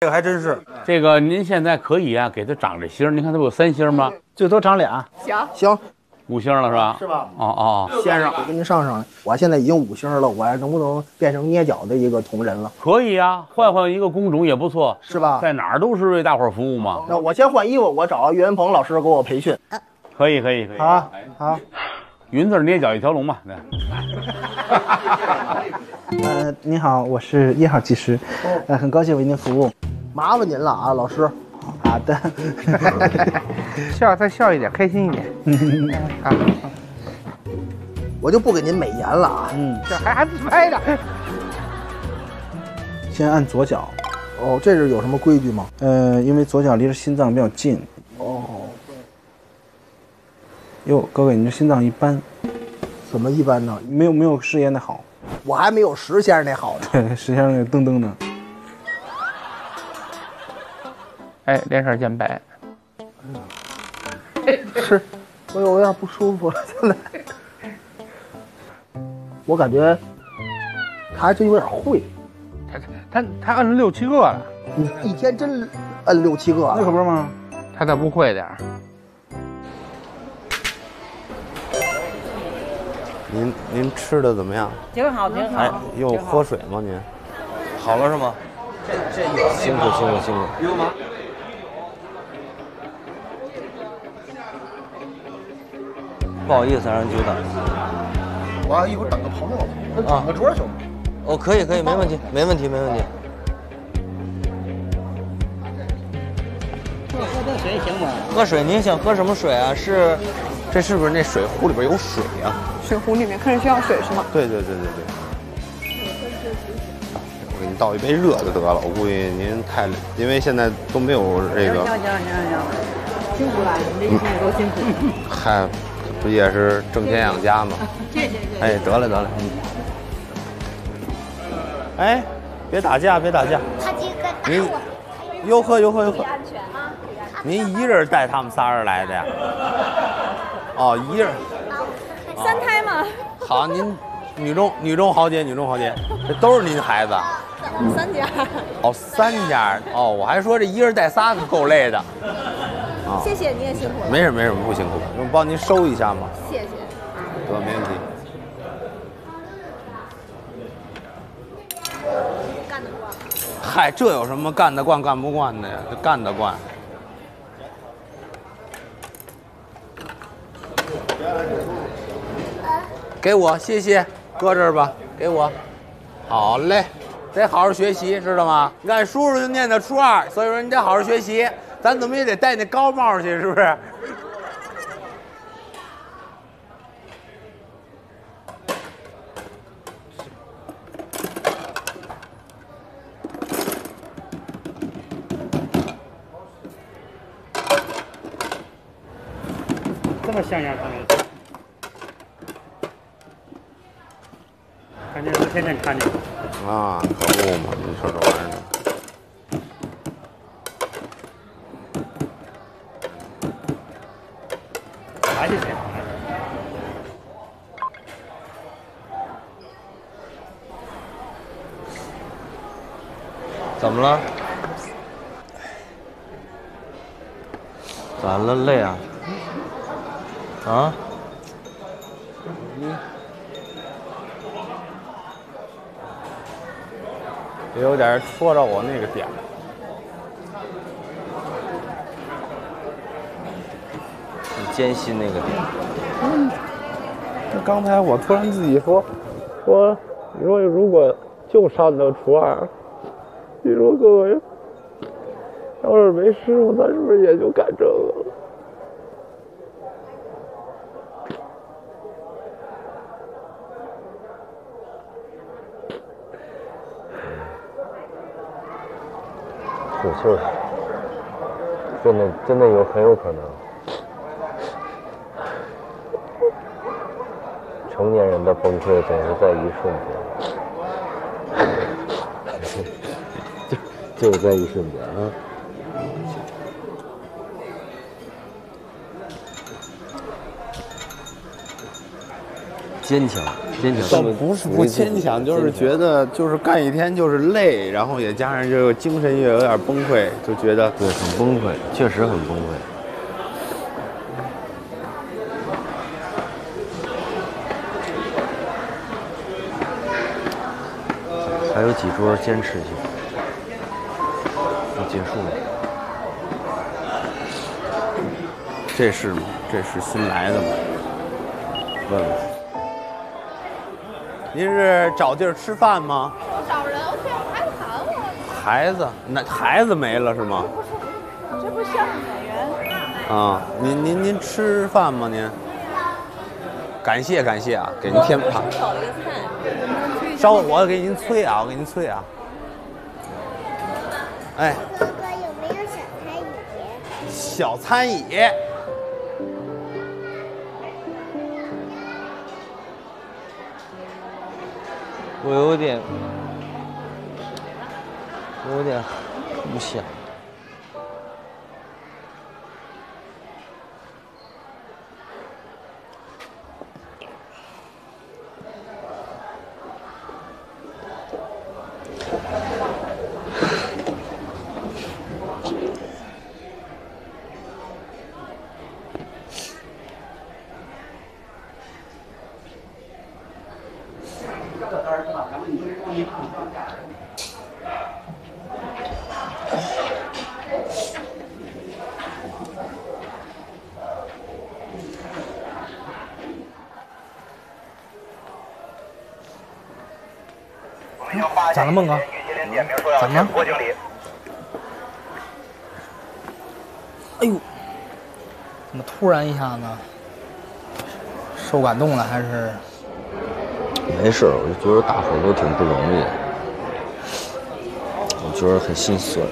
这个还真是。这个您现在可以啊，给他长这星儿。您看他不有三星吗？最多长俩。行，行，五星了是吧？是吧？哦哦，先生，我跟您上上，我现在已经五星了，我还能不能变成捏脚的一个铜人了？可以啊，换换一个工种也不错，是吧？在哪儿都是为大伙儿服务嘛。那我先换衣服，我找岳云鹏老师给我培训。可以可以可以。好，好。云字捏脚一条龙嘛。呃，您好，我是一号技师，呃，很高兴为您服务。麻烦您了啊，老师。好的。笑，再笑一点，开心一点。啊，我就不给您美颜了啊。嗯，这还还自拍呢。先按左脚。哦，这是有什么规矩吗？呃，因为左脚离着心脏比较近。哦。哟，各位，你这心脏一般，怎么一般呢？没有没有试验的好。我还没有石先生那好呢。对，石先生那噔噔呢。哎，脸色渐白。是，我有点不舒服了，现在。我感觉他还真有点会。他他他摁了六七个了。你一天真摁六七个？那可不是吗？他咋不会点儿？您您吃的怎么样？挺好，挺好。哎，又喝水吗？您好了是吗？这这有辛苦辛苦辛苦。有吗？不好意思，让人久等。我一会儿等个朋友，啊整个桌行吗？哦，可以可以，没问题，没问题，没问题。喝点水行吗？喝水，您想喝什么水啊？是，这是不是那水壶里边有水呀、水壶里面客人需要水是吗？对对对对对。我给您倒一杯热的得了，我估计您太，因为现在都没有这个。行行行行，辛苦了，你这一天多辛苦。嗨，不也是挣钱养家吗？谢谢谢谢。哎，得了得了。嗯。哎，别打架，别打架。他这个打我，哟呵哟呵哟呵？您一人带他们仨人来的呀？哦，一人。三胎吗？好，您女中女中豪杰，女中豪杰，这都是您的孩子。三家。哦，三家。哦，我还说这一人带仨可够累的。啊，谢谢，你也辛苦了。没事没事，不辛苦，我帮您收一下嘛。谢谢。得，没问题。干得过。嗨，这有什么干得惯干不惯的呀？这干得惯。给我，谢谢，搁这儿吧，给我。好嘞，得好好学习，知道吗？你看叔叔就念到初二，所以说你得好好学习。咱怎么也得戴那高帽去，是不是？这么像样看的，看见我天天看见。啊，可不嘛！你说这玩意儿，还是这样。怎么了？咋了？累啊？啊？也有点戳着我那个点。你艰辛那个点。那刚才我突然自己说，说你说如果就上到初二，你说各位，要是没师傅，咱是不是也就干这个了？就是，真的真的有很有可能。成年人的崩溃总是在一瞬间，就就在一瞬间啊！坚强，坚强。倒不是不坚强，就是觉得就是干一天就是累，然后也加上这个精神也有点崩溃，就觉得对很崩溃，确实很崩溃。还有几桌坚持去，要结束了。这是吗？这是新来的吗？问问。您是找地儿吃饭吗？找人，我这孩子喊我，孩子，那孩子没了是吗？这不相声演员。啊，您您您吃饭吗？您？感谢感谢啊，给您添盘。炒了个菜，稍后我给您催啊，我给您催啊。哎，哥哥有没有小餐椅？小餐椅。我有点，我有点不想。咋了，孟哥？怎么了？哎呦，怎么突然一下子受感动了？还是没事，我就觉得大伙儿都挺不容易的，我觉得很心酸。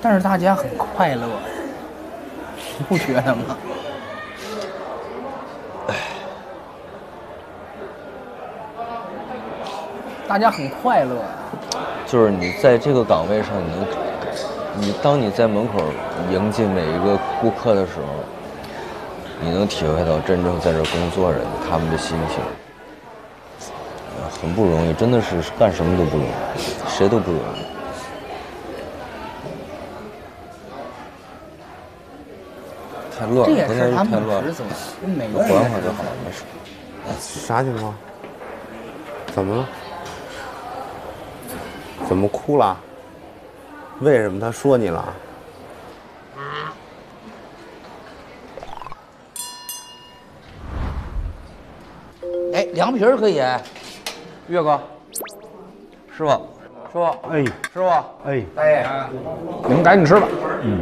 但是大家很快乐，你不觉得吗？大家很快乐，就是你在这个岗位上，你能，你当你在门口迎接每一个顾客的时候，你能体会到真正在这工作人他们的心情，呃很不容易，真的是干什么都不容易，谁都不容易。太乱了，这也今天是他们太乱了的职责，每个人缓缓就好了，没事。啥情况？怎么了？怎么哭了？为什么他说你了？哎，凉皮儿可以，岳哥，师傅，师傅，哎，师傅，哎，大爷，你们赶紧吃吧。嗯。